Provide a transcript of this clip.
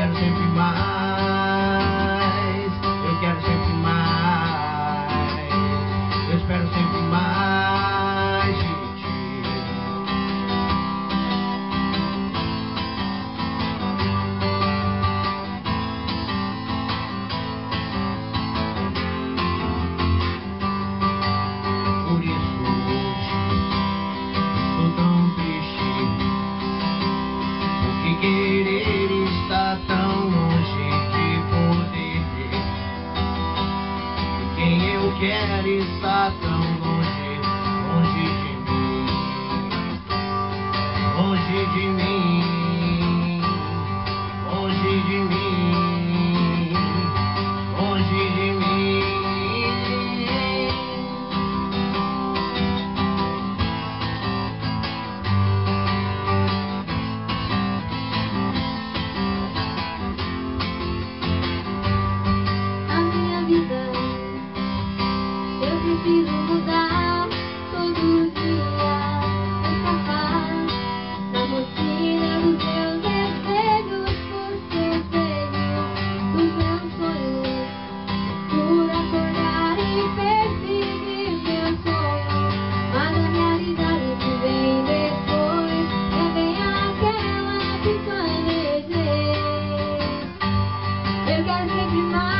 forget to be mine. quer estar can make you mine.